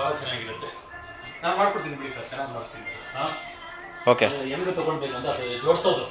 ಭಾಳ ಚೆನ್ನಾಗಿರುತ್ತೆ. ನಾನು ಮಾಡ್ಕೊಡ್ತೀನಿ ಬಿಡಿ ಸರ್ ಚೆನ್ನಾಗಿ ಮಾಡ್ತೀನಿ. ಹಾಂ? ಓಕೆ ಹೆಂಗೆ ತೊಗೊಳ್ಬೇಕಂತ ಅದು ಜೋಡಿಸೋದು.